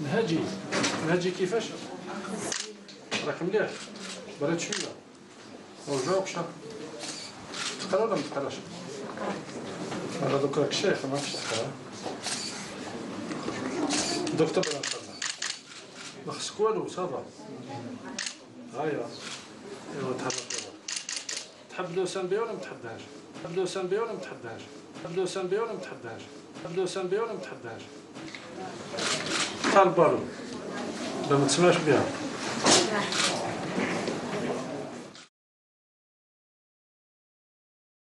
نهاجي نهاجي كيفاش؟ راك مليح. برد شوية. ورجعوك شهر تقرا ولا ما تقراش؟ دوك راك شيخ ما فيش تقرا. دكتور بلا نقرا ما خصك والو صافا هيا ايوا تهلا تحب لوسان بيه ولا ما تحبهاش؟ تحب لوسان بيه ولا ما تحبهاش؟ تحب لوسان بيه ولا ما تحبهاش؟ تحب لوسان بيه ولا ما تحبهاش بحال البالون. ما تسمعش بها